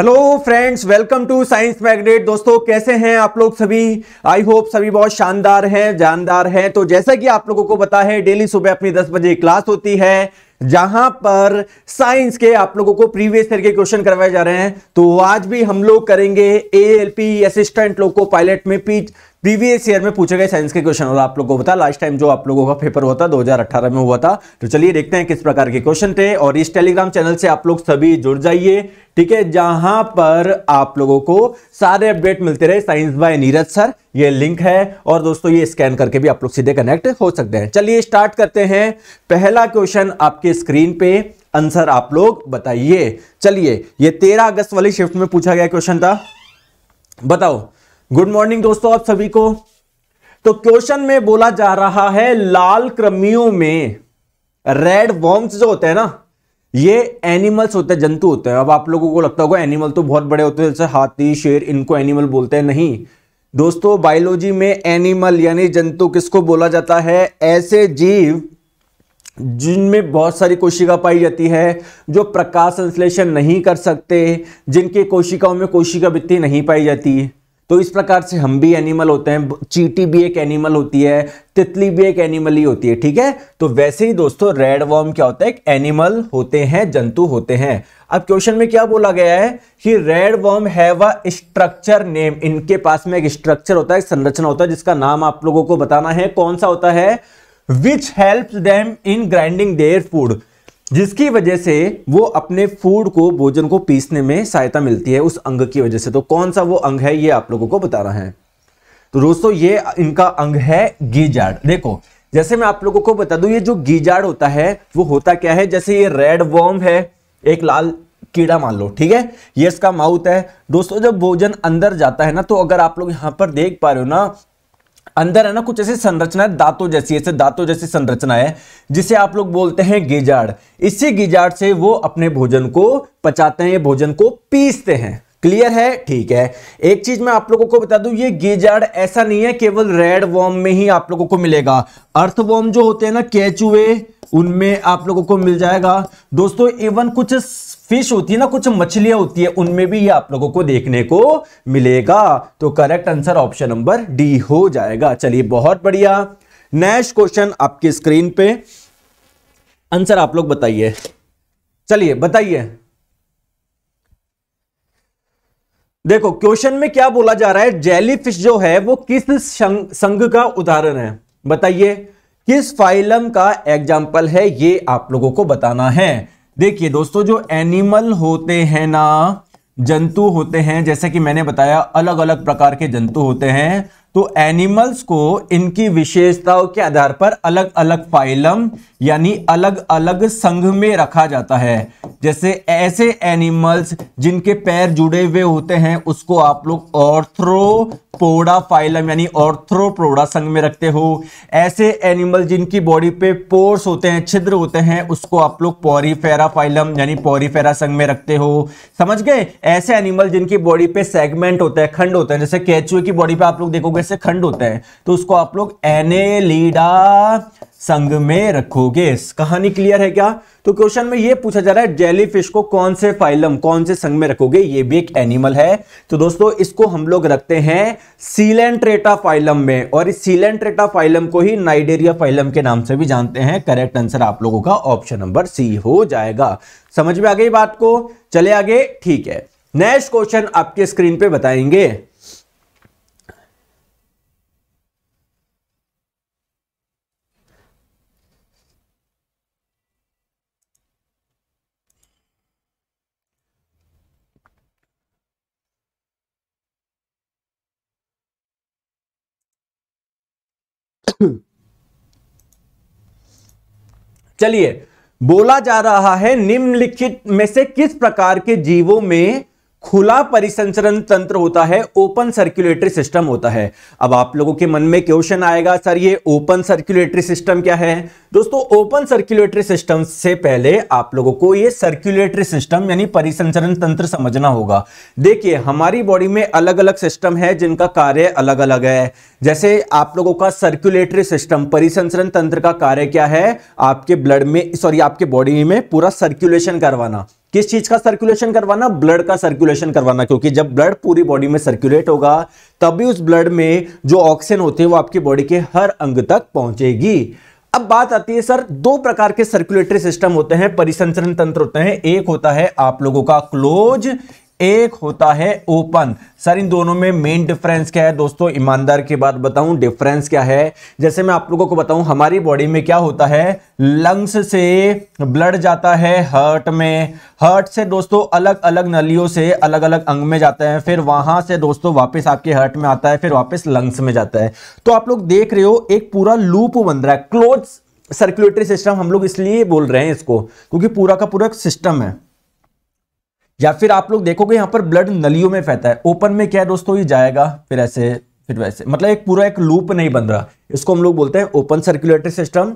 Hello friends welcome to science magnet दोस्तों, कैसे हैं आप लोग सभी? आई होप सभी बहुत शानदार हैं, जानदार हैं। तो जैसा कि आप लोगों को पता है, डेली सुबह अपनी 10 बजे क्लास होती है, जहाँ पर साइंस के आप लोगों को प्रीवियस ईयर के क्वेश्चन करवाए जा रहे हैं। तो आज भी हम लोग करेंगे एएलपी असिस्टेंट लोको पायलट में पीच प्रीवियस ईयर में पूछे गए साइंस के क्वेश्चन, और आप लोगों को बता लास्ट टाइम जो आप लोगों का पेपर हुआ था 2018 में हुआ था। तो चलिए देखते हैं किस प्रकार के क्वेश्चन थे, और इस टेलीग्राम चैनल से आप लोग सभी जुड़ जाइए, ठीक है? जहाँ पर आप लोगों को सारे अपडेट मिलते रहे। साइंस बाय नीरज सर, ये लिंक है, और दोस्तों ये स्कैन करके भी आप लोग सीधे कनेक्ट हो सकते हैं। चलिए स्टार्ट करते हैं। पहला क्वेश्चन आपके स्क्रीन पे, आंसर आप लोग बताइए। चलिए, ये तेरह अगस्त वाली शिफ्ट में पूछा गया क्वेश्चन था। बताओ गुड मॉर्निंग दोस्तों, आप सभी को। तो क्वेश्चन में बोला जा रहा है, लाल क्रमियों में रेड वॉर्म्स जो होते हैं ना, ये एनिमल्स होते हैं, जंतु होते हैं। अब आप लोगों को लगता होगा एनिमल तो बहुत बड़े होते हैं, जैसे हाथी, शेर, इनको एनिमल बोलते हैं, नहीं। दोस्तों बायोलॉजी में एनिमल यानी जंतु किसको बोला जाता है? ऐसे जीव जिनमें बहुत सारी कोशिका पाई जाती है, जो प्रकाश संश्लेषण नहीं कर सकते, जिनके कोशिकाओं में कोशिका भित्ति नहीं पाई जाती। तो इस प्रकार से हम भी एनिमल होते हैं, चीटी भी एक एनिमल होती है, तितली भी एक एनिमल ही होती है, ठीक है? तो वैसे ही दोस्तों रेड वॉर्म क्या होता है? एक एनिमल होते हैं, जंतु होते हैं। अब क्वेश्चन में क्या बोला गया है कि red worm have a structure name इनके पास में एक स्ट्रक्चर होता है संरचना होता है, जिसका नाम आप लोगों को बताना है, कौन सा होता है? Which help them in grinding their food जिसकी वजह से वो अपने फ़ूड को, भोजन को पीसने में सहायता मिलती है उस अंग की वजह से। तो कौन सा वो अंग है, ये आप लोगों को बता रहा है। तो दोस्तों, ये इनका अंग है गीजार्ड देखो, जैसे मैं आप लोगों को बता दूँ, ये जो गीजार्ड होता है, वो होता क्या है? जैसे ये रेड वॉर्म है, एक लाल कीड़ा मान लो, ठीक है? ये इसका माउथ है। दोस्तों, जब भोजन अंदर जाता है ना तो अगर आप लोग यहाँ पर देख पा रहे हो ना अंदर है ना कुछ ऐसी संरचना है, दांतों जैसी, ऐसे दांतों जैसी संरचना है, जिसे आप लोग बोलते हैं गिजाड़ इसी गिजाड़ से वो अपने भोजन को पचाते हैं, भोजन को पीसते हैं। क्लियर है? ठीक है। एक चीज़ मैं आप लोगों को बता दूँ, ये गेजार्ड ऐसा नहीं है, केवल रेड वॉर्म में ही आप लोगों को मिलेगा। अर्थ वॉर्म जो होते हैं ना, केचुए उनमें आप लोगों को मिल जाएगा। दोस्तों इवन कुछ फ़िश होती है ना, कुछ मछलियाँ होती है, उनमें भी ये आप लोगों को देखने को मिलेगा। तो correct answer option number D हो जाएगा। चलिए, बहुत बढ़िया। नेक्स्ट क्वेश्चन आपकी स्क्रीन पे। आंसर आप लोग बताइए। चलिए, बताइए। देखो क्वेश्चन में क्या बोला जा रहा है? जेली फ़िश जो है, वो किस संघ का उदाहरण है? बताइए। किस फाइलम का एग्ज़ाम्पल है ये आप लोगों को बताना है। देखिए दोस्तों, जो एनिमल होते हैं ना, जंतु होते हैं, जैसे कि मैंने बताया अलग अलग प्रकार के जंतु होते हैं। तो एनिमल्स को इनकी विशेषताओं के आधार पर अलग अलग फाइलम यानी अलग अलग संघ में रखा जाता है। जैसे ऐसे एनिमल्स जिनके पैर जुड़े हुए होते हैं, उसको आप लोग ऑर्थ्रोपोडा फाइलम यानी ऑर्थ्रोपोडा संघ में रखते हो। ऐसे एनिमल जिनकी बॉडी पे पोर्स होते हैं, छिद्र होते हैं, उसको आप लोग पॉरीफेरा फाइलम यानी पॉरीफेरा संघ में रखते हो। समझ गए? ऐसे एनिमल जिनकी बॉडी पे सेगमेंट होते हैं, खंड होते हैं, जैसे कैचुए की बॉडी पे आप लोग देखोगे ऐसे खंड होते हैं तो उसको आप लोग एनेलीडा संघ में रखोगे। कहानी क्लियर है क्या? तो क्वेश्चन में ये पूछा जा रहा है, जेलीफिश को कौन से फाइलम, कौन से संघ में रखोगे? ये भी एक एनिमल है। तो दोस्तों, इसको हम लोग रखते हैं सीलेंट्रेटा फाइलम में, और इस सीलेंट्रेटा फाइलम को ही नाइडेरिया फाइलम के नाम से भी जानते हैं। करेक्ट आंसर आप लोगों का ऑप्शन नंबर सी हो जाएगा। समझ में आ गई बात को? चले आगे, ठीक है। नेक्स्ट क्वेश्चन आपके स्क्रीन पे बताएँगे। चलिए बोला जा रहा है निम्नलिखित में से किस प्रकार के जीवों में खुला परिसंचरण तंत्र होता है, ओपन सर्कुलेटरी सिस्टम होता है। अब आप लोगों के मन में क्वेश्चन आएगा, सर, ये ओपन सर्कुलेटरी सिस्टम क्या है? दोस्तों, ओपन सर्कुलेटरी सिस्टम से पहले आप लोगों को ये सर्कुलेटरी सिस्टम यानी परिसंचरण तंत्र समझना होगा। देखिए, हमारी बॉडी में अलग अलग सिस्टम है, जिनका कार्य अलग अलग है। जैसे आप लोगों का सर्कुलेटरी सिस्टम, परिसंचरण तंत्र का कार्य क्या है? आपके ब्लड में, सॉरी, आपके बॉडी में पूरा सर्कुलेशन करवाना। किस चीज़ का सर्कुलेशन करवाना? ब्लड का सर्कुलेशन करवाना, क्योंकि जब ब्लड पूरी बॉडी में सर्कुलेट होगा, तभी उस ब्लड में जो ऑक्सीजन होते हैं, वो आपकी बॉडी के हर अंग तक पहुंचेगी। अब बात आती है सर दो प्रकार के सर्कुलेटरी सिस्टम होते हैं, परिसंचरण तंत्र होते हैं। एक होता है आप लोगों का क्लोज एक होता है ओपन। सर, इन दोनों में मेन डिफरेंस क्या है? दोस्तों, ईमानदार की बात बताऊँ डिफरेंस क्या है? जैसे मैं आप लोगों को बताऊँ, हमारी बॉडी में क्या होता है? लंग्स से ब्लड जाता है हर्ट में। हर्ट से दोस्तों अलग अलग नलियों से अलग अलग अंग में जाता है। फिर वहाँ से दोस्तों, वापस आपके हर्ट में आता है, फिर वापस लंग्स में जाता है। तो आप लोग देख रहे हो, एक पूरा लूप बन रहा है। क्लोज सर्कुलेटरी सिस्टम हम लोग इसलिए बोल रहे हैं इसको, क्योंकि पूरा का पूरा सिस्टम है। या फिर आप लोग देखोगे यहाँ पर ब्लड नलियों में फैलता है। ओपन में क्या है दोस्तों, ये जाएगा, फिर ऐसे, फिर वैसे। मतलब एक पूरा एक लूप नहीं बन रहा। इसको हम लोग बोलते हैं open circulatory system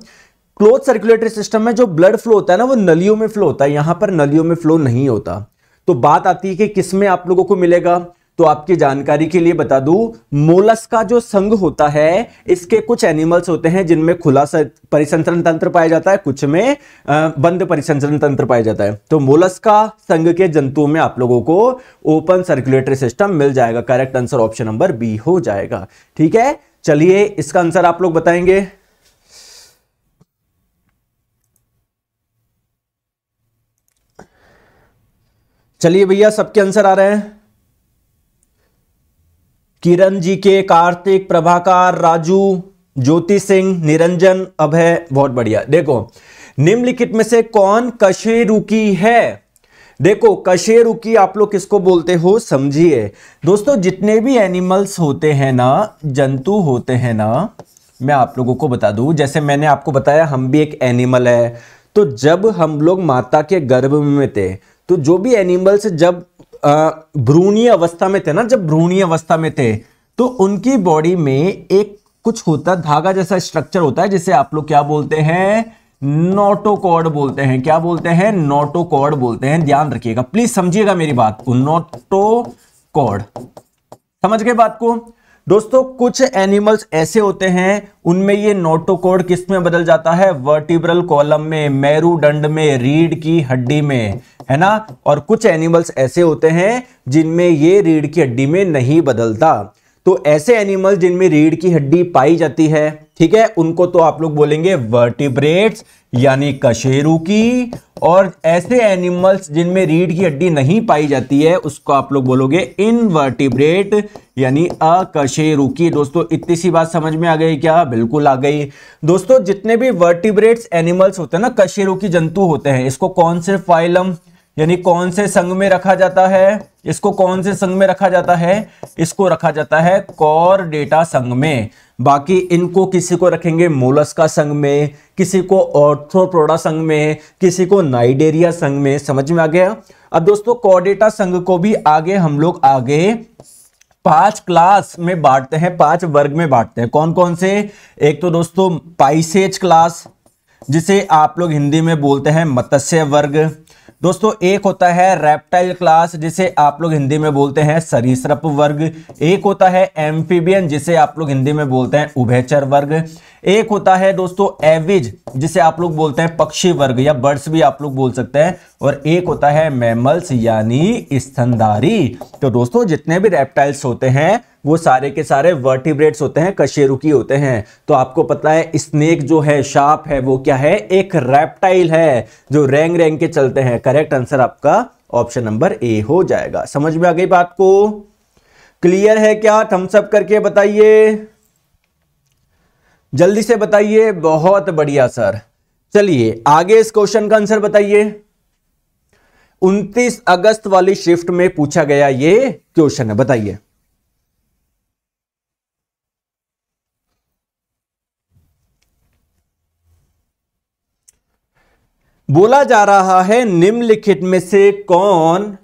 close circulatory system में जो ब्लड फ्लो होता है ना, वो नलियों में फ्लो होता है। यहाँ पर नलियों में फ्लो नहीं होता। तो बात आती है कि किसमें आप लोगों को मिलेगा? तो आपकी जानकारी के लिए बता दूँ मोलस का जो संघ होता है, इसके कुछ एनिमल्स होते हैं जिनमें खुला परिसंचरण तंत्र पाया जाता है, कुछ में बंद परिसंचरण तंत्र पाया जाता है। तो मोलस का संघ के जंतुओं में आप लोगों को ओपन सर्कुलेटरी सिस्टम मिल जाएगा। Correct answer option number B हो जाएगा। ठीक है? चलिए, इसका आंसर आप लोग बताएँगे। चलिए भैया, सबके आंसर आ रहे हैं। किरण जी के कार्तिक, प्रभाकर, राजू, ज्योति सिंह, निरंजन अभय बहुत बढ़िया। देखो, निम्नलिखित में से कौन कशेरुकी है? देखो कशेरुकी आप लोग किसको बोलते हो, समझिए। दोस्तों, जितने भी एनिमल्स होते हैं ना, जंतु होते हैं ना, मैं आप लोगों को बता दूँ, जैसे मैंने आपको बताया, हम भी एक एनिमल है। तो जब हम लोग माता के गर्भ में थे तो जो भी एनिमल्स जब भ्रूणीय अवस्था में थे ना, जब भ्रूणीय अवस्था में थे तो उनकी बॉडी में एक कुछ होता, धागा जैसा स्ट्रक्चर होता है, जिसे आप लोग क्या बोलते हैं? नोटोकॉर्ड बोलते हैं। क्या बोलते हैं? नोटोकॉर्ड बोलते हैं। ध्यान रखिएगा। प्लीज़ समझिएगा मेरी बात को। नोटोकॉर्ड। समझ गए बात को? दोस्तों, कुछ एनिमल्स ऐसे होते हैं, उनमें ये नोटोकोड किसमें बदल जाता है? वर्टिब्रल कॉलम में मेरुदंड में, रीढ़ की हड्डी में, है ना? और कुछ एनिमल्स ऐसे होते हैं, जिनमें ये रीढ़ की हड्डी में नहीं बदलता। तो ऐसे एनिमल जिनमें रीढ़ की हड्डी पाई जाती है, ठीक है? उनको तो आप लोग बोलेंगे वर्टिब्रेट्स यानी कशेरू की। और ऐसे एनिमल्स जिनमें रीढ़ की हड्डी नहीं पाई जाती है, उसको आप लोग बोलोगे इनवर्टिब्रेट, यानी अकशेरू की। दोस्तों, इतनी सी बात समझ में आ गई क्या? बिल्कुल आ गई। दोस्तों, जितने भी वर्टिब्रेट्स एनिमल्स होते हैं ना, कशेरू की जंतु होते हैं, इसको कौन से फाइलम यानी कौन से संघ में रखा जाता है? इसको कौन से संघ में रखा जाता है? इसको रखा जाता है कॉर डेटा संघ में। बाकी इनको किसी को रखेंगे मोलस्का संघ में, किसी को ऑर्थोप्रोडा संघ में, किसी को नाइडेरिया संघ में। समझ में आ गया? अब दोस्तों कॉर्डेटा संघ को भी आगे हम लोग आगे पाँच क्लास में बांटते हैं, पाँच वर्ग में बांटते हैं। कौन कौन से? एक तो दोस्तों, पाइसेज क्लास, जिसे आप लोग हिंदी में बोलते हैं मत्स्य वर्ग। दोस्तों, एक होता है रेप्टाइल क्लास जिसे आप लोग हिंदी में बोलते हैं सरीसृप वर्ग। एक होता है एम्फीबियन जिसे आप लोग हिंदी में बोलते हैं उभयचर वर्ग। एक होता है दोस्तों एविज जिसे आप लोग बोलते हैं पक्षी वर्ग, या बर्ड्स भी आप लोग बोल सकते हैं। और एक होता है मैमल्स यानी स्तनधारी। तो दोस्तों, जितने भी रेप्टाइल्स होते हैं, वो सारे के सारे वर्टिब्रेट्स होते हैं कशेरुकी होते हैं। तो आपको पता है स्नेक जो है शार्प है, वो क्या है? एक रेप्टाइल है, जो रैंग रैंग के चलते हैं। करेक्ट आंसर आपका ऑप्शन नंबर ए हो जाएगा। समझ में आ गई बात को? क्लियर है क्या? थम्सअप करके बताइए। जल्दी से बताइए। बहुत बढ़िया सर चलिए, आगे इस क्वेश्चन का आंसर बताइए। 29 अगस्त वाली शिफ्ट में पूछा गया ये क्वेश्चन है, बताइए। बोला जा रहा है, निम्नलिखित में से कौन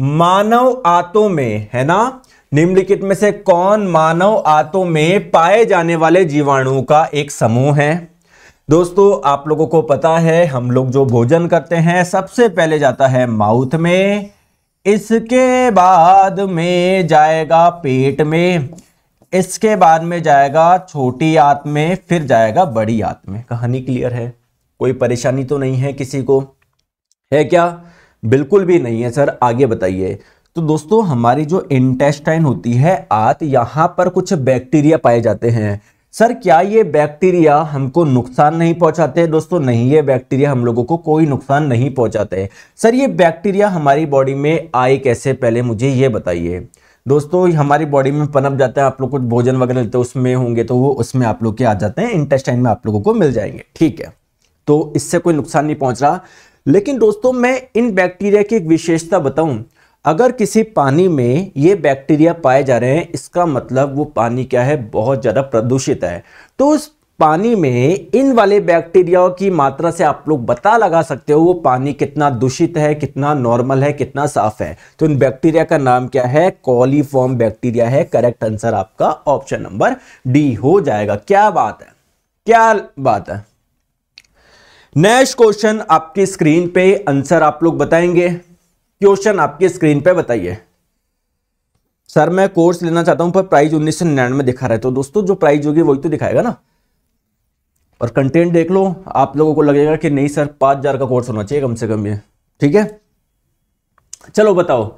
मानव आतों में, है ना? निम्नलिखित में से कौन मानव आतों में पाए जाने वाले जीवाणुओं का एक समूह है। दोस्तों, आप लोगों को पता है, हम लोग जो भोजन करते हैं, सबसे पहले जाता है माउथ में। इसके बाद में जाएगा पेट में। इसके बाद में जाएगा छोटी आंत में, फिर जाएगा बड़ी आंत में। कहानी क्लियर है? कोई परेशानी तो नहीं है किसी को? है क्या? बिल्कुल भी नहीं है, सर। आगे बताइए। तो दोस्तों, हमारी जो इंटेस्टाइन होती है, आत, यहाँ पर कुछ बैक्टीरिया पाए जाते हैं। सर, क्या ये बैक्टीरिया हमको नुकसान नहीं पहुंचाते दोस्तों, नहीं, ये बैक्टीरिया हम लोगों को कोई नुकसान नहीं पहुंचाते सर, ये बैक्टीरिया हमारी बॉडी में आए कैसे? पहले मुझे ये बताइए। दोस्तों हमारी बॉडी में पनप जाता है, आप लोग कुछ भोजन वगैरह लेते हैं, उसमें होंगे तो वो उसमें आप लोग के आ जाते हैं इंटेस्टाइन में आप लोगों को मिल जाएँगे, ठीक है? तो इससे कोई नुकसान नहीं पहुँच रहा। लेकिन दोस्तों, मैं इन बैक्टीरिया की एक विशेषता बताऊँ। अगर किसी पानी में ये बैक्टीरिया पाए जा रहे हैं, इसका मतलब वो पानी क्या है? बहुत ज़्यादा प्रदूषित है। तो उस पानी में इन वाले बैक्टीरियाओं की मात्रा से आप लोग बता लगा सकते हो, वो पानी कितना दूषित है, कितना नॉर्मल है, कितना साफ़ है। तो इन बैक्टीरिया का नाम क्या है? कॉलीफॉर्म बैक्टीरिया है। करेक्ट आंसर आपका ऑप्शन नंबर डी हो जाएगा। क्या बात है? क्या बात है? नेक्स्ट क्वेश्चन आपकी स्क्रीन पे आंसर आप लोग बताएँगे। क्वेश्चन आपकी स्क्रीन पे बताइए। सर, मैं कोर्स लेना चाहता हूँ, पर प्राइस उन्नीस सौ निन्यानवे दिखा रहा तो दोस्तों, जो प्राइस होगी वही तो दिखाएगा ना। और कंटेंट देख लो, आप लोगों को लगेगा कि नहीं सर, पाँच हज़ार का कोर्स होना चाहिए कम से कम ये। ठीक है? चलो बताओ।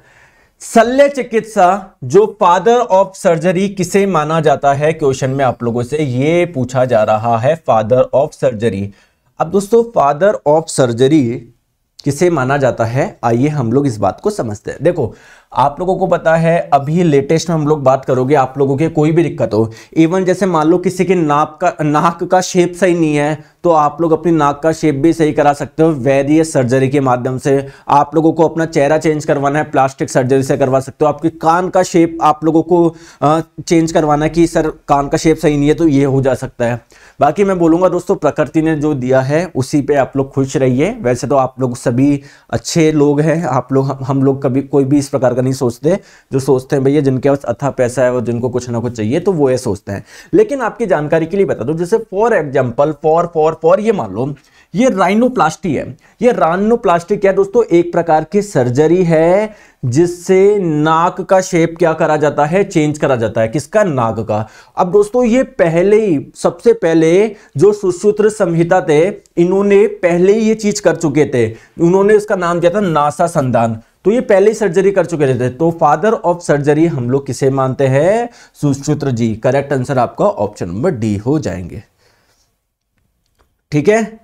शल्य चिकित्सा, जो फादर ऑफ़ सर्जरी किसे माना जाता है? क्वेश्चन में आप लोगों से ये पूछा जा रहा है, फादर ऑफ़ सर्जरी। अब दोस्तों, फादर ऑफ़ सर्जरी किसे माना जाता है? आइए हम लोग इस बात को समझते हैं। देखो आप लोगों को पता है, अभी लेटेस्ट में हम लोग बात करोगे, आप लोगों के कोई भी दिक्कत हो। इवन जैसे मान लो किसी के नाक का नाक का शेप सही नहीं है तो आप लोग अपनी नाक का शेप भी सही करा सकते हो, वैद्य सर्जरी के माध्यम से। आप लोगों को अपना चेहरा चेंज करवाना है प्लास्टिक सर्जरी से करवा सकते हो। आपके कान का शेप आप लोगों को चेंज करवाना है कि, सर, कान का शेप सही नहीं है तो ये हो जा सकता है। बाकी मैं बोलूँगा दोस्तों, प्रकृति ने जो दिया है, उसी पर आप लोग खुश रहिए। वैसे तो आप लोग सभी अच्छे लोग हैं, आप लोग, हम लोग कभी कोई भी इस प्रकार का नहीं सोचते, जो सोचते हैं, भैया, जिनके पास अच्छा पैसा है और जिनको कुछ ना कुछ चाहिए तो वो ये सोचते हैं। लेकिन आपकी जानकारी के लिए बता दो, जैसे for example for for for ये मान लो, ये राइनोप्लास्टी है। ये राइनोप्लास्टी क्या दोस्तों? एक प्रकार की सर्जरी है, जिससे नाक का शेप क्या करा जाता है? चेंज करा जाता है। किसका? नाक का। अब दोस्तों, ये पहले ही, सबसे पहले जो सुसूत्र संहिता थे, इन्होंने पहले ही ये चीज़ कर चुके थे। उन्होंने इसका नाम दिया था नासा संदान तो ये पहले सर्जरी कर चुके रहते तो फादर ऑफ़ सर्जरी हम लोग किसे मानते हैं? सुश्रुत्र जी करेक्ट आंसर आपका ऑप्शन नंबर डी हो जाएँगे। ठीक है?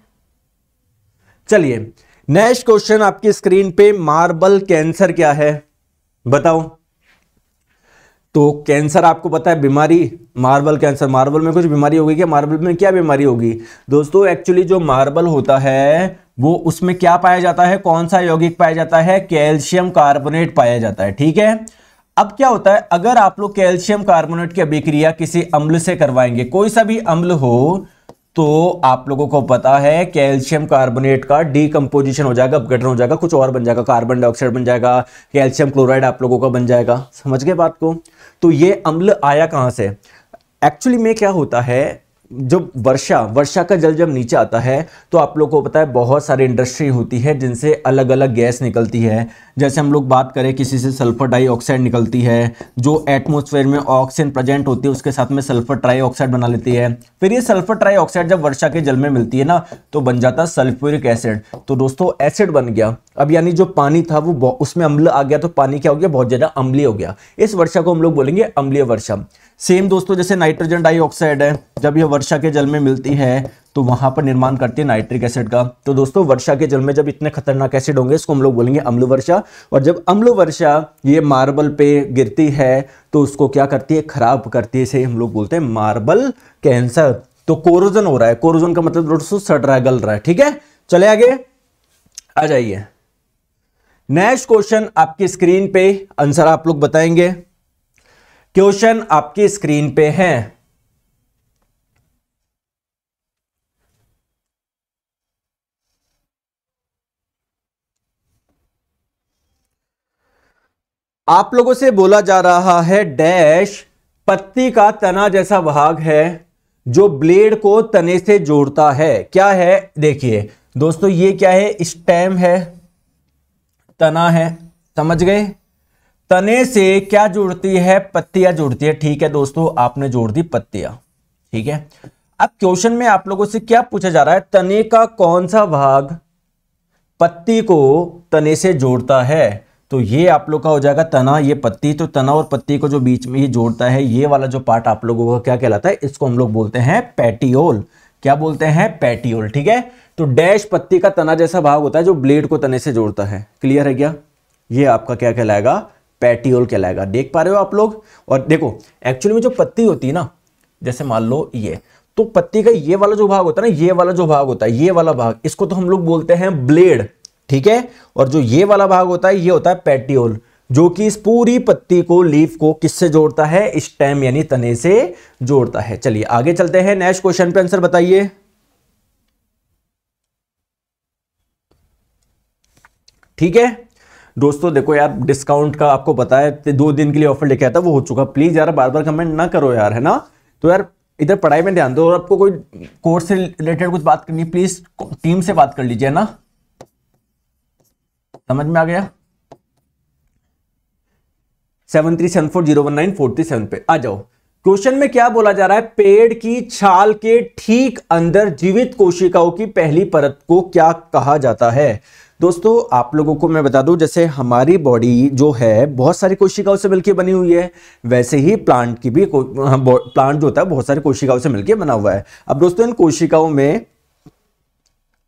चलिए नेक्स्ट क्वेश्चन आपकी स्क्रीन पे मार्बल कैंसर क्या है? बताओ। तो कैंसर आपको पता है, बीमारी, मार्बल कैंसर। मार्बल में कुछ बीमारी होगी क्या? मार्बल में क्या बीमारी होगी? दोस्तों एक्चुअली जो मार्बल होता है, वो उसमें क्या पाया जाता है? कौन सा यौगिक पाया जाता है? कैल्शियम कार्बोनेट पाया जाता है, ठीक है? अब क्या होता है, अगर आप लोग कैल्शियम कार्बोनेट की अभिक्रिया किसी अम्ल से करवाएँगे, कोई सा भी अम्ल हो तो आप लोगों को पता है, कैल्शियम कार्बोनेट का डीकम्पोजिशन हो जाएगा, अपघटन हो जाएगा, कुछ और बन जाएगा कार्बन डाइऑक्साइड बन जाएगा कैल्शियम क्लोराइड आप लोगों का बन जाएगा। समझ गए बात को? तो ये अम्ल आया कहाँ से? एक्चुअली में क्या होता है जब वर्षा वर्षा का जल जब नीचे आता है तो आप लोग को पता है बहुत सारी इंडस्ट्री होती है जिनसे अलग अलग गैस निकलती है। जैसे हम लोग बात करें किसी से सल्फ़र डाइऑक्साइड निकलती है, जो एटमोसफेयर में ऑक्सीजन प्रेजेंट होती है, उसके साथ में सल्फ़र ट्राईऑक्साइड बना लेती है। फिर ये सल्फ़र ट्राईऑक्साइड जब वर्षा के जल में मिलती है ना तो बन जाता है सल्फ्यूरिक एसिड तो दोस्तों एसिड बन गया। अब यानी जो पानी था, वो उसमें अम्ल आ गया तो पानी क्या हो गया? बहुत ज़्यादा अम्लीय हो गया। इस वर्षा को हम लोग बोलेंगे अम्लीय वर्षा। सेम दोस्तों, जैसे नाइट्रोजन डाइऑक्साइड है, जब यह वर्षा के जल में मिलती है तो वहाँ पर निर्माण करती है नाइट्रिक एसिड का। तो दोस्तों, वर्षा के जल में जब इतने खतरनाक एसिड होंगे, इसको हम लोग बोलेंगे अम्ल वर्षा और जब अम्ल वर्षा ये मार्बल पे गिरती है तो उसको क्या करती है? खराब करती है, इसे हम लोग बोलते हैं मार्बल कैंसर तो कोरोजन हो रहा है। कोरोजन का मतलब दोस्तों सड़ रहा है। गल रहा है ठीक है? चले आगे। आ जाइए। नेक्स्ट क्वेश्चन आपकी स्क्रीन पे। आंसर आप लोग बताएँगे। क्वेश्चन आपकी स्क्रीन पे है। आप लोगों से बोला जा रहा है, डैश, पत्ती का तना जैसा भाग है, जो ब्लेड को तने से जोड़ता है। क्या है? देखिए, दोस्तों, ये क्या है? स्टेम है, तना है, समझ गए? तने से क्या जुड़ती है? पत्तियाँ जुड़ती है। ठीक है दोस्तों, आपने जोड़ दी पत्तियाँ। ठीक है? अब क्वेश्चन में आप लोगों से क्या पूछा जा रहा है? तने का कौन सा भाग पत्ती को तने से जोड़ता है? तो ये आप लोग का हो जाएगा तना, ये पत्ती। तो तना और पत्ती को जो बीच में ही जोड़ता है, ये वाला जो पार्ट आप लोगों का क्या कहलाता है? इसको हम लोग बोलते हैं पैटियोल क्या बोलते हैं? पैटियोल ठीक है? तो डैश पत्ती का तना जैसा भाग होता है, जो ब्लेड को तने से जोड़ता है। क्लियर है क्या? ये आपका क्या कहलाएगा? पैटियोल कहलाएगा। देख पा रहे हो आप लोग? और देखो एक्चुअली में जो पत्ती होती है ना, जैसे मान लो ये तो पत्ती का ये वाला जो भाग होता है ना, ये वाला जो भाग होता है, ये वाला भाग, इसको तो हम लोग बोलते हैं ब्लेड, ठीक है? और जो ये वाला भाग होता है, ये होता है पेटियोल जो कि इस पूरी पत्ती को, लीफ को किससे जोड़ता है? स्टेम यानी तने से जोड़ता है। चलिए, आगे चलते हैं। नेक्स्ट क्वेश्चन पे आंसर बताइए। ठीक है? दोस्तों, देखो यार डिस्काउंट का आपको पता है दो दिन के लिए ऑफ़र लेके आता वो हो चुका। प्लीज़ यार बार बार कमेंट ना करो यार, है ना? तो यार, इधर पढ़ाई में ध्यान दो और आपको कोई कोर्स से रिलेटेड कुछ बात करनी प्लीज़ टीम से बात कर लीजिए ना? समझ में आ गया? Seven three seven four zero one nine four three seven पे। आ जाओ। क्वेश्चन में क्या बोला जा रहा है? पेड़ की छाल के ठीक अंदर जीवित कोशिकाओं की पहली परत को क्या कहा जाता है? दोस्तों आप लोगों को मैं बता दूँ जैसे हमारी बॉडी जो है बहुत सारी कोशिकाओं से मिलकर बनी हुई है। वैसे ही प्लांट की भी प्लांट हाँ, जो होता है बहुत सारी कोशिकाओं से मिलकर बना हुआ है। अब दोस्तों इन कोशिकाओं में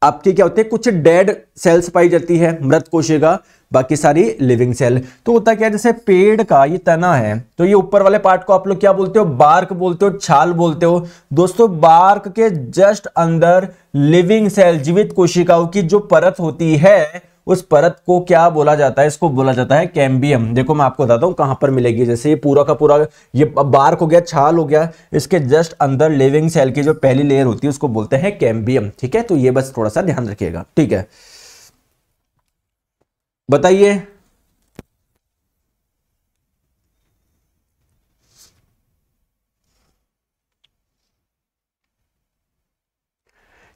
आपके क्या होते हैं कुछ डेड सेल्स पाई जाती है मृत कोशिका। बाकी सारी लिविंग सेल तो होता क्या जैसे पेड़ का ये तना है तो ये ऊपर वाले पार्ट को आप लोग क्या बोलते हो? बार्क बोलते हो, छाल बोलते हो। दोस्तों बार्क के जस्ट अंदर लिविंग सेल जीवित कोशिकाओं की जो परत होती है, उस परत को क्या बोला जाता है? इसको बोला जाता है कैम्बियम देखो, मैं आपको बताता हूँ कहाँ पर मिलेगी। जैसे ये पूरा का पूरा, ये बार्क हो गया, छाल हो गया, इसके जस्ट अंदर लिविंग सेल की जो पहली लेयर होती है, उसको बोलते हैं कैम्बियम ठीक है? तो ये बस थोड़ा सा ध्यान रखिएगा। ठीक है? बताइए।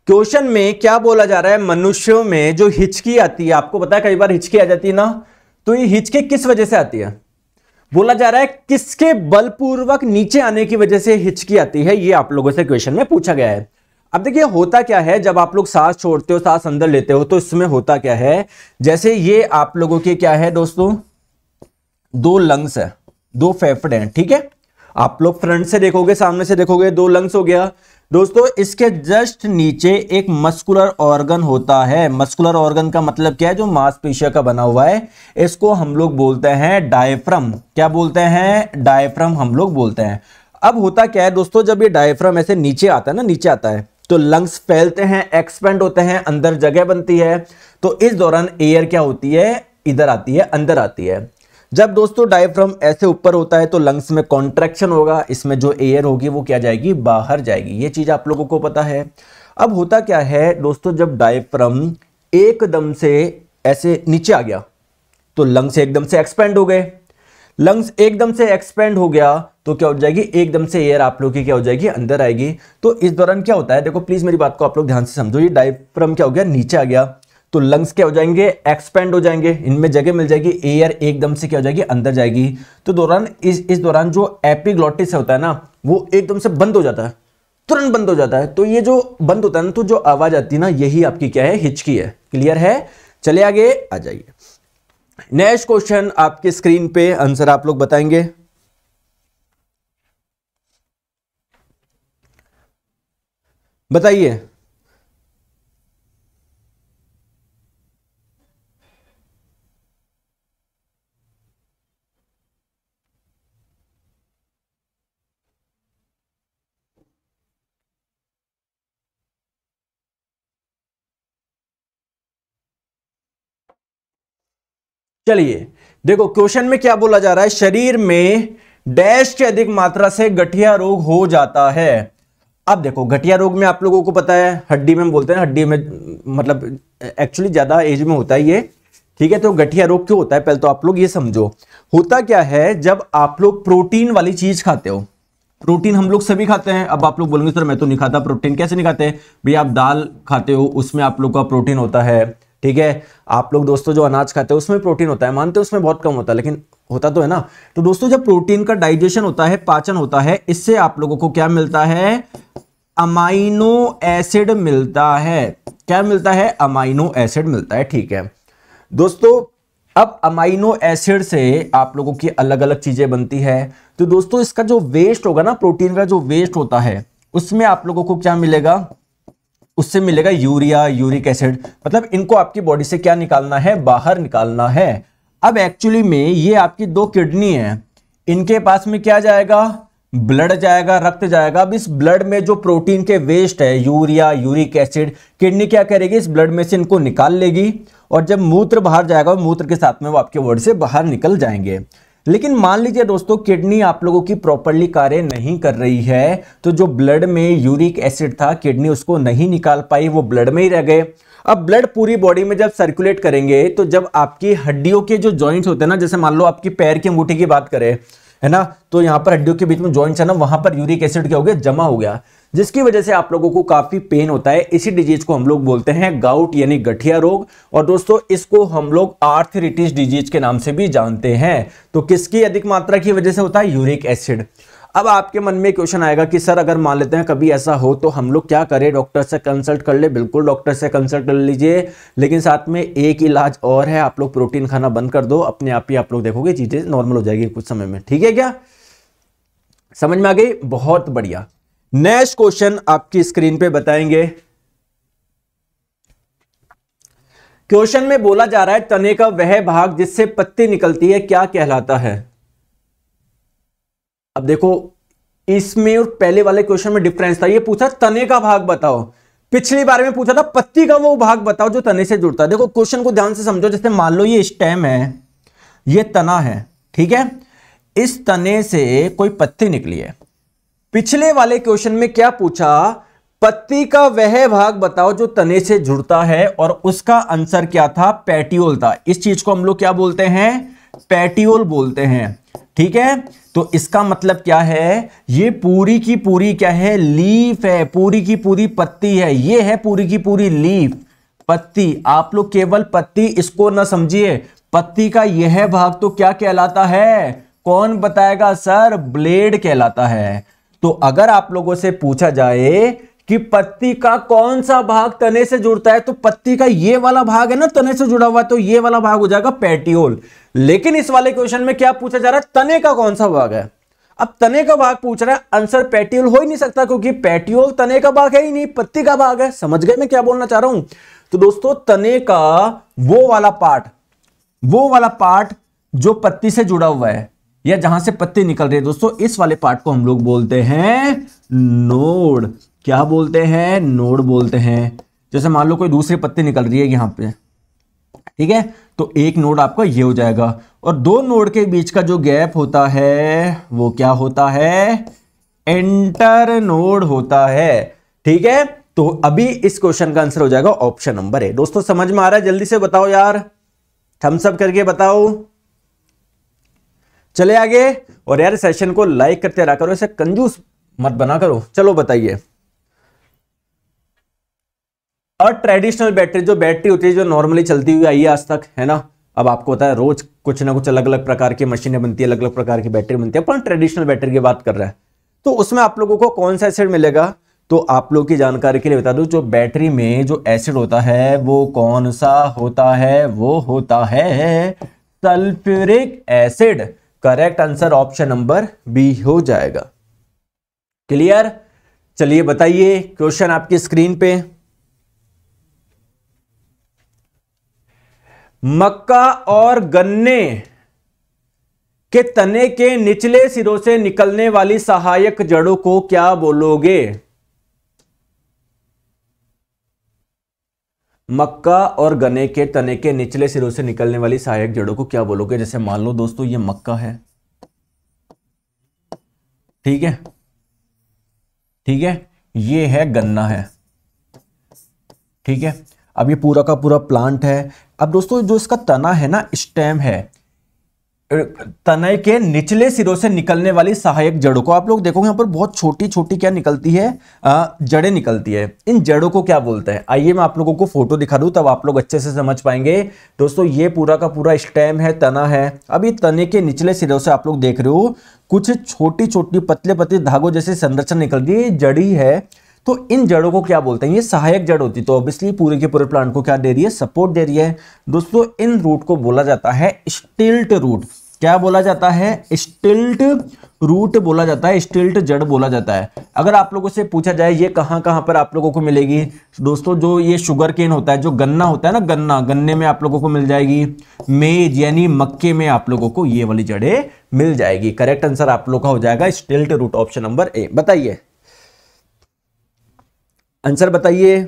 क्वेश्चन में क्या बोला जा रहा है? मनुष्यों में जो हिचकी आती है, आपको पता है कई बार हिचकी आ जाती है ना? तो ये हिचकी किस वजह से आती है? बोला जा रहा है किसके बलपूर्वक नीचे आने की वजह से हिचकी आती है? ये आप लोगों से क्वेश्चन में पूछा गया है। अब देखिए, होता क्या है, जब आप लोग सांस छोड़ते हो, सांस अंदर लेते हो तो इसमें होता क्या है, जैसे ये आप लोगों के क्या है दोस्तों? दो लंग्स है, दो फेफड़े हैं, ठीक है? आप लोग फ्रंट से देखोगे, सामने से देखोगे, दो लंग्स हो गया। दोस्तों, इसके जस्ट नीचे एक मस्कुलर ऑर्गन होता है। मस्कुलर ऑर्गन का मतलब क्या है? जो मांसपेशियों का बना हुआ है। इसको हम लोग बोलते हैं डायफ्रम क्या बोलते हैं? डायफ्रम हम लोग बोलते हैं। अब होता क्या है दोस्तों, जब ये डायफ्रम ऐसे नीचे आता है ना, नीचे आता है तो लंग्स फैलते हैं एक्सपेंड होते हैं, अंदर जगह बनती है। तो इस दौरान एयर क्या होती है? इधर आती है, अंदर आती है। जब दोस्तों डायफ्राम ऐसे ऊपर होता है तो लंग्स में कॉन्ट्रैक्शन होगा। इसमें जो एयर होगी, वो क्या जाएगी? बाहर जाएगी। ये चीज़ आप लोगों को पता है। अब होता क्या है, दोस्तों, जब डायफ्राम एकदम से ऐसे नीचे आ गया तो लंग्स एकदम से एक्सपेंड हो गए। लंग्स एकदम से एक्सपेंड हो गया तो क्या हो जाएगी? एकदम से एयर आप लोग की क्या हो जाएगी? अंदर आएगी। तो इस दौरान क्या होता है? देखो प्लीज़ मेरी बात को आप लोग ध्यान से समझो। ये डायफ्राम क्या हो गया? नीचे आ गया। तो लंग्स क्या हो जाएँगे? एक्सपेंड हो जाएँगे। इनमें जगह मिल जाएगी। एयर एकदम से क्या हो जाएगी? अंदर जाएगी। तो दौरान इस इस दौरान जो एपिग्लॉटिस होता है ना, वो एकदम से बंद हो जाता है। तुरंत बंद हो जाता है। तो ये जो बंद होता है ना तो जो आवाज़ आती है ना, यही आपकी क्या है? हिचकी है। क्लियर है? चले आगे, आ जाइए। नेक्स्ट क्वेश्चन आपके स्क्रीन पे आंसर आप लोग बताएँगे। बताइए। चलिए, देखो क्वेश्चन में क्या बोला जा रहा है? शरीर में डैश के अधिक मात्रा से गठिया रोग हो जाता है। अब देखो, गठिया रोग में आप लोगों को पता है, हड्डी में बोलते हैं, हड्डी में मतलब एक्चुअली ज़्यादा एज में होता है ये। ठीक है तो गठिया रोग क्यों होता है? पहले तो आप लोग ये समझो। होता क्या है, जब आप लोग प्रोटीन वाली चीज़ खाते हो। प्रोटीन हम लोग सभी खाते हैं। अब आप लोग बोलेंगे, सर, मैं तो नहीं खाता प्रोटीन कैसे नहीं खाते? भैया आप दाल खाते हो, उसमें आप लोग का प्रोटीन होता है। ठीक है? आप लोग दोस्तों जो अनाज खाते हैं, उसमें प्रोटीन होता है। मानते हैं उसमें बहुत कम होता है, लेकिन होता तो है ना? तो दोस्तों, जब प्रोटीन का डाइजेशन होता है, पाचन होता है, इससे आप लोगों को क्या मिलता है? अमाइनो एसिड मिलता है। क्या मिलता है? अमाइनो एसिड मिलता है, ठीक है। दोस्तों, अब अमाइनो एसिड से आप लोगों की अलग अलग चीज़ें बनती है। तो दोस्तों, इसका जो वेस्ट होगा ना, प्रोटीन का जो वेस्ट होता है, उसमें आप लोगों को क्या मिलेगा? उससे मिलेगा यूरिया, यूरिक एसिड। मतलब इनको आपकी बॉडी से क्या निकालना है? बाहर निकालना है। अब एक्चुअली में ये आपकी दो किडनी है। इनके पास में क्या जाएगा? ब्लड जाएगा, रक्त जाएगा। अब इस ब्लड में जो प्रोटीन के वेस्ट है, यूरिया, यूरिक एसिड किडनी क्या करेगी? इस ब्लड में से इनको निकाल लेगी। और जब मूत्र बाहर जाएगा, मूत्र के साथ में वो आपके वर्ड से बाहर निकल जाएँगे। लेकिन मान लीजिए दोस्तों, किडनी आप लोगों की प्रॉपरली कार्य नहीं कर रही है तो जो ब्लड में यूरिक एसिड था, किडनी उसको नहीं निकाल पाई, वो ब्लड में ही रह गए। अब ब्लड पूरी बॉडी में जब सर्कुलेट करेंगे तो जब आपकी हड्डियों के जो जॉइंट्स होते हैं ना, जैसे मान लो आपकी पैर की अंगूठी की बात करें है ना? तो यहाँ पर हड्डियों के बीच में ज्वाइंट है ना, वहाँ पर यूरिक एसिड क्या हो गया? जमा हो गया। जिसकी वजह से आप लोगों को काफ़ी पेन होता है। इसी डिज़ीज़ को हम लोग बोलते हैं गाउट यानी गठिया रोग। और दोस्तों, इसको हम लोग आर्थरिटिस डिज़ीज़ के नाम से भी जानते हैं। तो किसकी अधिक मात्रा की वजह से होता है? यूरिक एसिड अब आपके मन में क्वेश्चन आएगा कि, सर, अगर मान लेते हैं कभी ऐसा हो तो हम लोग क्या करें? डॉक्टर से कंसल्ट कर ले। बिल्कुल, डॉक्टर से कंसल्ट कर लीजिए। लेकिन साथ में एक इलाज और है, आप लोग प्रोटीन खाना बंद कर दो, अपने आप ही आप लोग देखोगे, चीज़ें नॉर्मल हो जाएगी कुछ समय में। ठीक है क्या? समझ में आ गई? बहुत बढ़िया। नेक्स्ट क्वेश्चन आपकी स्क्रीन पे बताएँगे। क्वेश्चन में बोला जा रहा है, तने का वह भाग जिससे पत्ती निकलती है, क्या कहलाता है? अब देखो, इसमें और पहले वाले क्वेश्चन में डिफरेंस था। ये पूछा तने का भाग बताओ। पिछली बार में पूछा था, पत्ती का वो भाग बताओ जो तने से जुड़ता है। देखो क्वेश्चन को ध्यान से समझो, जैसे मान लो ये स्टेम है, ये तना है, ठीक है? इस तने से कोई पत्ती निकली है। पिछले वाले क्वेश्चन में क्या पूछा? पत्ती का वह भाग बताओ जो तने से जुड़ता है, और उसका आंसर क्या था? पैटियोल था। इस चीज़ को हम लोग क्या बोलते हैं? पैटियोल बोलते हैं। ठीक है? तो इसका मतलब क्या है? ये पूरी की पूरी क्या है? लीफ है। पूरी की पूरी पत्ती है। ये है पूरी की पूरी लीफ पत्ती। आप लोग केवल पत्ती, इसको ना समझिए। पत्ती का यह भाग तो क्या कहलाता है? कौन बताएगा, सर? ब्लेड कहलाता है। तो अगर आप लोगों से पूछा जाए कि पत्ती का कौन सा भाग तने से जुड़ता है? तो पत्ती का ये वाला भाग है ना, तने से जुड़ा हुआ तो ये वाला भाग हो जाएगा पेटियोल। लेकिन इस वाले क्वेश्चन में क्या पूछा जा रहा है? तने का कौन सा भाग है? अब तने का भाग पूछ रहा है, आंसर पेटियोल हो ही नहीं सकता, क्योंकि पेटियोल तने का भाग है ही नहीं, पत्ती का भाग है। समझ गए मैं क्या बोलना चाह रहा हूँ? तो दोस्तों, तने का वो वाला पार्ट, वो वाला पार्ट जो पत्ती से जुड़ा हुआ है, या जहाँ से पत्ती निकल रही है, दोस्तों, इस वाले पार्ट को हम लोग बोलते हैं नोड। क्या बोलते हैं? नोड बोलते हैं। जैसे मान लो कोई दूसरी पत्ती निकल रही है यहाँ पे, ठीक है? तो एक नोड आपका ये हो जाएगा। और दो नोड के बीच का जो गैप होता है, वो क्या होता है? एंटर नोड होता है, ठीक है? तो अभी इस क्वेश्चन का आंसर हो जाएगा ऑप्शन नंबर ए। दोस्तों, समझ में आ रहा है? जल्दी से बताओ यार। थम्सअप करके बताओ। चले आगे। और यार सेशन को लाइक करते रहा करो। ऐसे कंजूस मत बना करो। चलो बताइए। और ट्रेडिशनल बैटरी जो बैटरी होती है, जो नॉर्मली चलती हुई आई है आज तक, है ना? अब आपको होता है, रोज कुछ ना कुछ अलग अलग प्रकार की मशीनें बनती है अलग अलग प्रकार की बैटरी बनती है। अपन ट्रेडिशनल बैटरी की बात कर रहा है। तो उसमें आप लोगों को कौन सा एसिड मिलेगा? तो आप लोग की जानकारी के लिए बता दूँ, जो बैटरी में जो एसिड होता है, वो कौन सा होता है? वो होता है sulphuric acid correct answer option number B हो जाएगा। क्लियर चलिए बताइए क्वेश्चन आपकी स्क्रीन पे। मक्का और गन्ने के तने के निचले सिरों से निकलने वाली सहायक जड़ों को क्या बोलोगे? मक्का और गन्ने के तने के निचले सिरों से निकलने वाली सहायक जड़ों को क्या बोलोगे? जैसे मान लो दोस्तों, ये मक्का है। ठीक है? ठीक है? ये है गन्ना है। ठीक है? अब ये पूरा का पूरा प्लांट है। अब दोस्तों, जो इसका तना है ना स्टेम है। तनय के निचले सिरों से निकलने वाली सहायक जड़ों को आप लोग देखोगे, यहाँ पर बहुत छोटी छोटी क्या निकलती है? जड़ें निकलती है। इन जड़ों को क्या बोलते हैं? आइए मैं आप लोगों को फ़ोटो दिखा दूँ, तब आप लोग अच्छे से समझ पाएँगे। दोस्तों, ये पूरा का पूरा स्टेम है, तना है। ये तने के निचले सिरों से आप लोग देख रहे हो, कुछ छोटी छोटी पतले पतले धागों जैसे संरचना निकलती है जड़ी है। तो इन जड़ों को क्या बोलते हैं? ये सहायक जड़ होती तो ऑब्वियसली पूरे के पूरे प्लांट को क्या दे रही है? सपोर्ट दे रही है। दोस्तों, इन रूट को बोला जाता है स्टिल्ट रूट क्या बोला जाता है? स्टिल्ट रूट बोला जाता है। स्टिल्ट जड़ बोला जाता है। अगर आप लोगों से पूछा जाए, ये कहाँ कहाँ पर आप लोगों को मिलेगी? दोस्तों, जो ये शुगर केन होता है, जो गन्ना होता है ना, गन्ना, गन्ने में आप लोगों को मिल जाएगी। मेज यानी मक्के में आप लोगों को ये वाली जड़ें मिल जाएगी। करेक्ट आंसर आप लोग का हो जाएगा stilt root option number A बताइए। आंसर बताइए।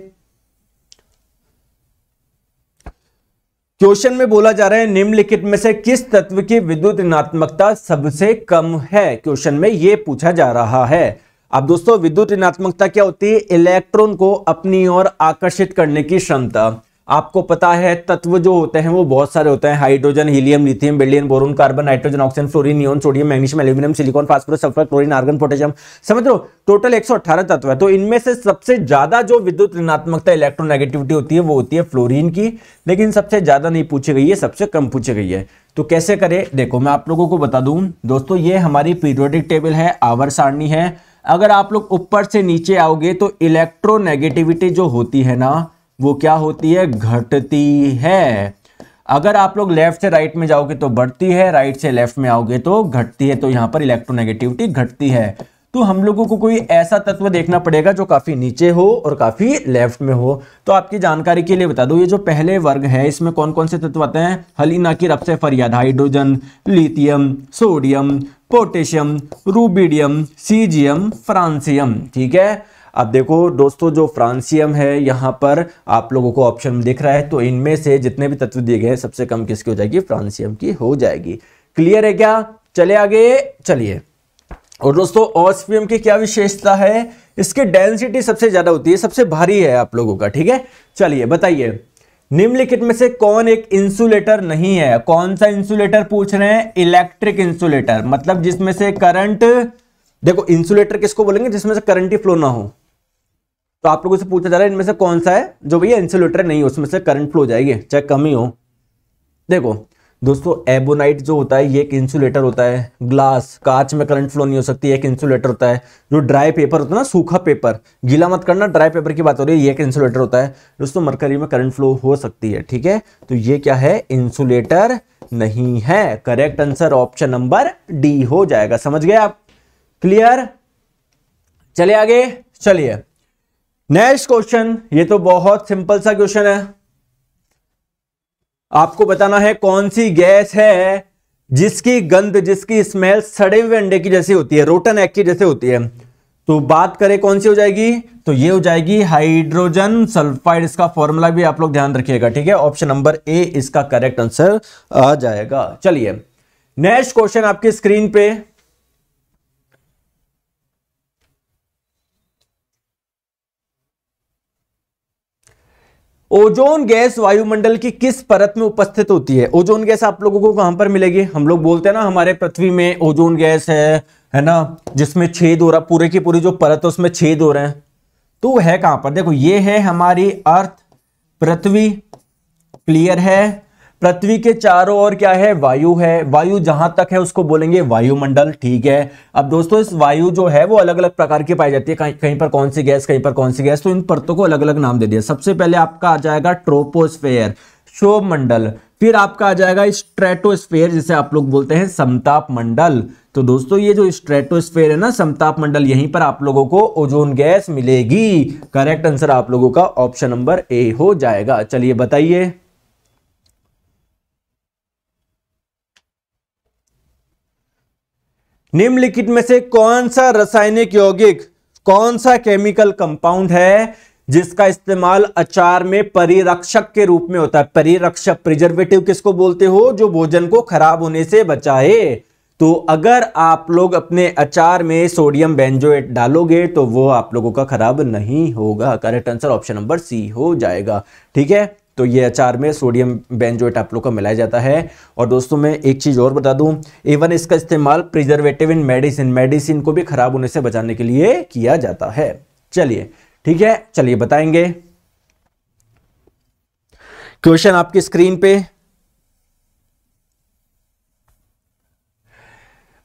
क्वेश्चन में बोला जा रहा है, निम्नलिखित में से किस तत्व की विद्युत ऋणात्मकता सबसे कम है? क्वेश्चन में यह पूछा जा रहा है। अब दोस्तों, विद्युत ऋणात्मकता क्या होती है? इलेक्ट्रॉन को अपनी ओर आकर्षित करने की क्षमता। आपको पता है, तत्व जो होते हैं वो बहुत सारे होते हैं। Hydrogen, helium, lithium beryllium boron, carbon, nitrogen, oxygen, fluorine, neon, sodium, magnesium, aluminium, silicon, phosphorus, sulphur, chlorine, argon, potassium. समझ लो टोटल 118 तत्व है। तो इनमें से सबसे ज़्यादा जो विद्युत ऋणात्मकता इलेक्ट्रोनेगेटिविटी होती है, वो होती है फ्लोरीन की। लेकिन सबसे ज़्यादा नहीं पूछी गई है, सबसे कम पूछी गई है। तो कैसे करें? देखो, मैं आप लोगों को बता दूँ। दोस्तों, ये हमारी पीरियोडिक टेबल है आवर सारणी है। अगर आप लोग ऊपर से नीचे आओगे तो इलेक्ट्रोनेगेटिविटी जो होती है ना वो क्या होती है? घटती है। अगर आप लोग लेफ़्ट से राइट में जाओगे तो बढ़ती है राइट से लेफ़्ट में आओगे तो घटती है। तो यहाँ पर इलेक्ट्रोनेगेटिविटी घटती है। तो हम लोगों को कोई ऐसा तत्व देखना पड़ेगा जो काफ़ी नीचे हो और काफ़ी लेफ़्ट में हो। तो आपकी जानकारी के लिए बता दो, ये जो पहले वर्ग है, इसमें कौन कौन से तत्व आते हैं? हलीना की रब से फरियाद hydrogen lithium sodium potassium rubidium caesium francium ठीक है? अब देखो दोस्तों, जो फ्रांसियम है, यहाँ पर आप लोगों को ऑप्शन दिख रहा है तो इनमें से जितने भी तत्व दिए गए सबसे कम किसकी हो जाएगी? फ्रांसियम की हो जाएगी। क्लियर है क्या? चले आगे, चलिए। और दोस्तों ऑस्पियम की क्या विशेषता है? इसकी डेंसिटी सबसे ज़्यादा होती है, सबसे भारी है आप लोगों का, ठीक है? चलिए, बताइए। निम्नलिखित में से कौन एक इंसुलेटर नहीं है? कौन सा इंसुलेटर पूछ रहे हैं? इलेक्ट्रिक इंसुलेटर मतलब जिसमें से करंट देखो इंसुलेटर किसको बोलेंगे? जिसमें से करंट ही फ्लो ना हो। तो आप लोगों से पूछा जा रहा है, इनमें से कौन सा है जो भैया इंसुलेटर नहीं हो, उसमें से करंट फ्लो जाएगी, चाहे कम ही हो। देखो, दोस्तों एबोनाइट जो होता है, ये एक इंसुलेटर होता है। ग्लास कांच में करंट फ्लो नहीं हो सकती एक इंसुलेटर होता है। जो ड्राई पेपर होता है ना, सूखा पेपर गीला मत करना ड्राई पेपर की बात हो रही है, ये एक इंसुलेटर होता है। दोस्तों मरकरी में करंट फ्लो हो सकती है, ठीक है? तो ये क्या है? इंसुलेटर नहीं है। Correct answer option number D हो जाएगा। समझ गए आप? क्लियर चले आगे, चलिए। नेक्स्ट क्वेश्चन ये तो बहुत सिंपल सा क्वेश्चन है। आपको बताना है कौन सी गैस है जिसकी गंध, जिसकी स्मेल सड़े हुए अंडे की जैसी होती है रोटन एग की जैसे होती है। तो बात करें कौन सी हो जाएगी? तो ये हो जाएगी हाइड्रोजन सल्फाइड इसका फॉर्मूला भी आप लोग ध्यान रखिएगा, ठीक है? ऑप्शन नंबर ए इसका करेक्ट आंसर आ जाएगा। चलिए नेक्स्ट क्वेश्चन आपकी स्क्रीन पे। ओजोन गैस वायुमंडल की किस परत में उपस्थित होती है? ओजोन गैस आप लोगों को कहाँ पर मिलेगी? हम लोग बोलते हैं ना, हमारे पृथ्वी में ओजोन गैस है है ना? जिसमें छेद हो रहा, पूरे की पूरी जो परत है, उसमें छेद हो रहे हैं। तो है कहाँ पर? देखो, ये है हमारी अर्थ, पृथ्वी, क्लियर है? पृथ्वी के चारों ओर क्या है? वायु है। वायु जहाँ तक है, उसको बोलेंगे वायुमंडल। ठीक है। अब दोस्तों, इस वायु जो है, वो अलग अलग प्रकार की पाई जाती है। कहीं कहीं पर कौन सी गैस, कहीं पर कौन सी गैस? तो इन परतों को अलग अलग नाम दे दिया। सबसे पहले आपका आ जाएगा ट्रोपोस्फेयर शोभ मंडल फिर आपका आ जाएगा स्ट्रेटोस्फेयर, जिसे आप लोग बोलते हैं समताप मंडल तो दोस्तों, ये जो स्ट्रेटोस्फेयर है ना समताप मंडल यहीं पर आप लोगों को ओजोन गैस मिलेगी। करेक्ट आंसर आप लोगों का ऑप्शन नंबर ए हो जाएगा। चलिए बताइए। निम्नलिखित में से कौन सा रासायनिक यौगिक, कौन सा केमिकल कंपाउंड है, जिसका इस्तेमाल अचार में परिरक्षक के रूप में होता है? परिरक्षक प्रिजर्वेटिव किसको बोलते हो? जो भोजन को खराब होने से बचाए। तो अगर आप लोग अपने अचार में सोडियम बेंजोएट डालोगे तो वो आप लोगों का खराब नहीं होगा। Correct answer option number C हो जाएगा। ठीक है? तो ये अचार में सोडियम बेंजोएट आप लोग का मिलाया जाता है। और दोस्तों, मैं एक चीज़ और बता दूँ इवन इसका इस्तेमाल प्रिजर्वेटिव इन मेडिसिन मेडिसिन को भी खराब होने से बचाने के लिए किया जाता है। चलिए, ठीक है, चलिए बताएँगे। क्वेश्चन आपकी स्क्रीन पे।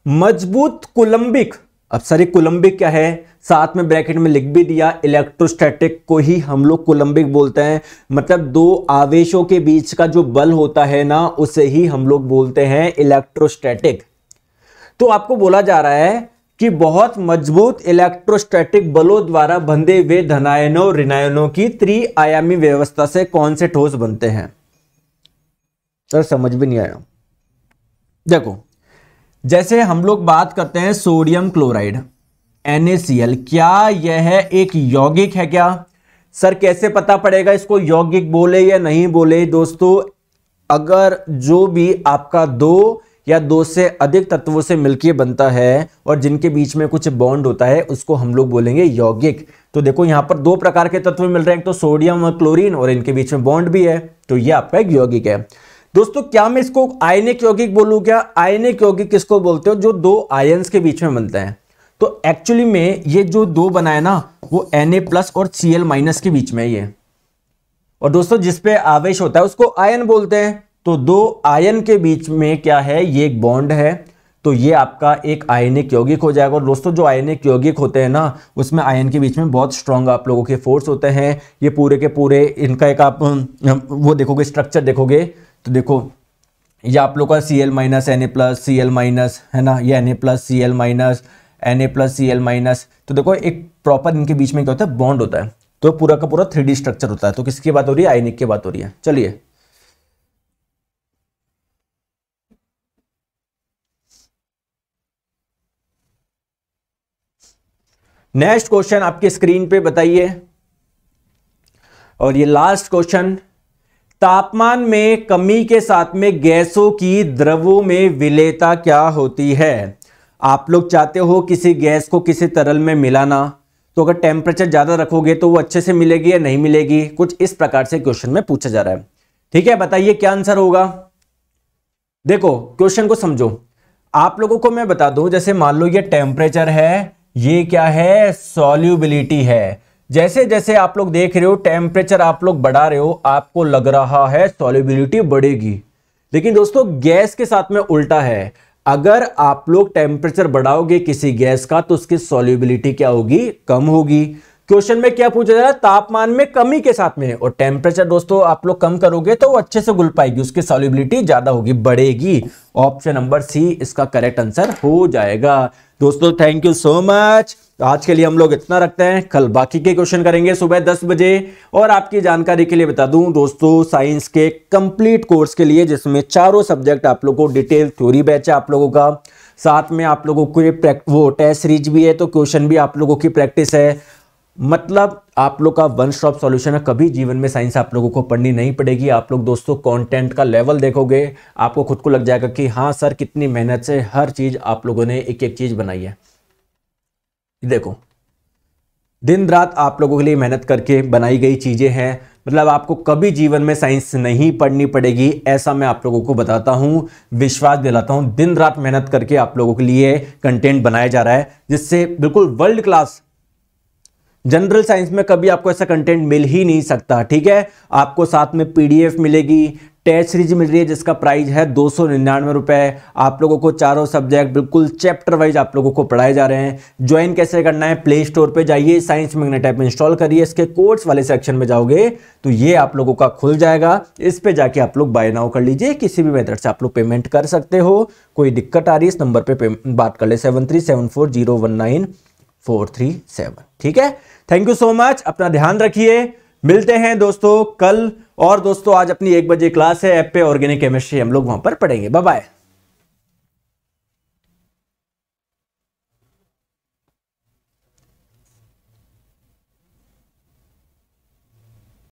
मज़बूत कुलंबिक अब सर कुलंबिक क्या है? साथ में ब्रैकेट में लिख भी दिया इलेक्ट्रोस्टैटिक को ही हम लोग कुलंबिक बोलते हैं। मतलब दो आवेशों के बीच का जो बल होता है ना, उसे ही हम लोग बोलते हैं इलेक्ट्रोस्टैटिक तो आपको बोला जा रहा है कि बहुत मज़बूत इलेक्ट्रोस्टैटिक बलों द्वारा बंधे हुए धनायनों, ऋणायनों की त्रिआयामी व्यवस्था से कौन से ठोस बनते हैं? सर, समझ भी नहीं आया। देखो जैसे हम लोग बात करते हैं सोडियम क्लोराइड NaCl क्या यह एक यौगिक है क्या? सर, कैसे पता पड़ेगा इसको यौगिक बोले या नहीं बोले? दोस्तों, अगर जो भी आपका दो या दो से अधिक तत्वों से मिलकर बनता है और जिनके बीच में कुछ बॉन्ड होता है, उसको हम लोग बोलेंगे यौगिक। तो देखो, यहाँ पर दो प्रकार के तत्व मिल रहे हैं, एक तो सोडियम और क्लोरीन, और इनके बीच में बॉन्ड भी है तो ये आपका एक यौगिक है। दोस्तों, क्या मैं इसको आयनिक यौगिक बोलूँ क्या? आयनिक यौगिक किसको बोलते हो? जो दो आयन्स के बीच में बनते हैं। तो एक्चुअली में ये जो दो बनाए ना, वो Na प्लस और Cl माइनस के बीच में ये। और दोस्तों जिसपे आवेश होता है, उसको आयन बोलते हैं। तो दो आयन के बीच में क्या है? ये एक बॉन्ड है। तो ये आपका एक आयनिक यौगिक हो जाएगा। और दोस्तों, जो आयनिक यौगिक होते हैं ना, उसमें आयन के बीच में बहुत स्ट्रांग आप लोगों के फोर्स होते हैं। ये पूरे के पूरे इनका एक आप वो देखोगे स्ट्रक्चर देखोगे। तो देखो, ये आप लोग का C L minus N A plus C L minus है ना? ये N A plus C L minus N A plus C L minus तो देखो, एक प्रॉपर इनके बीच में क्या होता है? बॉन्ड होता है। तो पूरा का पूरा थ्री स्ट्रक्चर होता है। तो किसकी बात हो रही है? आयनिक की बात हो रही है। चलिए। नेक्स्ट क्वेश्चन आपके स्क्रीन पे बताइए। और ये लास्ट क्वेश्चन तापमान में कमी के साथ में गैसों की द्रवों में विलेता क्या होती है? आप लोग चाहते हो किसी गैस को किसी तरल में मिलाना? तो अगर टेम्परेचर ज़्यादा रखोगे तो वो अच्छे से मिलेगी या नहीं मिलेगी? कुछ इस प्रकार से क्वेश्चन में पूछा जा रहा है। ठीक है, बताइए क्या आंसर होगा? देखो क्वेश्चन को समझो। आप लोगों को मैं बता दूँ, जैसे मान लो ये टेम्परेचर है, ये क्या है? सॉल्यूबिलिटी है। जैसे जैसे आप लोग देख रहे हो टेम्परेचर आप लोग बढ़ा रहे हो, आपको लग रहा है सॉलिबिलिटी बढ़ेगी। लेकिन दोस्तों गैस के साथ में उल्टा है। अगर आप लोग टेम्परेचर बढ़ाओगे किसी गैस का तो उसकी सॉल्युबिलिटी क्या होगी? कम होगी। क्वेश्चन में क्या पूछा जा रहा है? तापमान में कमी के साथ में और टेम्परेचर दोस्तों, आप लोग कम करोगे तो वो अच्छे से घुल पाएगी, उसकी सॉलिबिलिटी ज़्यादा होगी, बढ़ेगी। ऑप्शन नंबर सी इसका करेक्ट आंसर हो जाएगा। दोस्तों थैंक यू सो मच आज के लिए हम लोग इतना रखते हैं। कल बाकी के क्वेश्चन करेंगे सुबह दस बजे। और आपकी जानकारी के लिए बता दूँ, दोस्तों साइंस के कंप्लीट कोर्स के लिए, जिसमें चारों सब्जेक्ट आप लोगों को डिटेल थ्योरी बैच है आप लोगों का। साथ में आप लोगों को वो टेस्ट सीरीज़ भी है तो क्वेश्चन भी आप लोगों की प्रैक्टिस है। मतलब आप लोग का वन स्टॉप सॉल्यूशन है, कभी जीवन में साइंस आप लोगों को पढ़नी नहीं पड़ेगी। आप लोग दोस्तों कंटेंट का लेवल देखोगे, आपको खुद को लग जाएगा कि हाँ सर, कितनी मेहनत से हर चीज़ आप लोगों ने एक एक चीज़ बनाई है। देखो, दिन रात आप लोगों के लिए मेहनत करके बनाई गई चीज़ें हैं। मतलब आपको कभी जीवन में साइंस नहीं पढ़नी पड़ेगी, ऐसा मैं आप लोगों को बताता हूँ। विश्वास दिलाता हूँ, दिन रात मेहनत करके आप लोगों के लिए कंटेंट बनाया जा रहा है, जिससे बिल्कुल वर्ल्ड क्लास जनरल साइंस में कभी आपको ऐसा कंटेंट मिल ही नहीं सकता, ठीक है? आपको साथ में पीडीएफ मिलेगी टेस्ट सीरीज़ मिल रही है जिसका प्राइस है दो सौ निन्यानवे आप लोगों को चारों सब्जेक्ट बिल्कुल चैप्टर वाइज आप लोगों को पढ़ाए जा रहे हैं। ज्वाइन कैसे करना है? प्ले स्टोर पे जाइए साइंस मैग्नेट ऐप इंस्टॉल करिए, इसके कोर्स वाले सेक्शन में जाओगे तो ये आप लोगों का खुल जाएगा। इस पे जाके आप लोग बाय नाउ कर लीजिए, किसी भी मेथड से आप लोग पेमेंट कर सकते हो। कोई दिक्कत आ रही है, इस नंबर पर बात कर ले seven three seven four zero one nine four three seven ठीक है? थैंक यू सो मच अपना ध्यान रखिए। मिलते हैं दोस्तों कल। और दोस्तों, आज अपनी एक बजे क्लास है ऐप पे ऑर्गेनिक केमिस्ट्री हम लोग वहाँ पर पढ़ेंगे। Bye bye